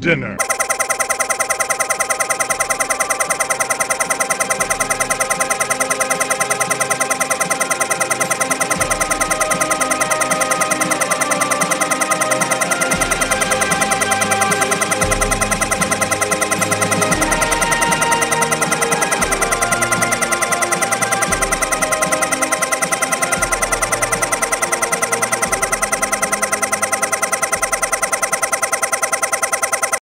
dinner.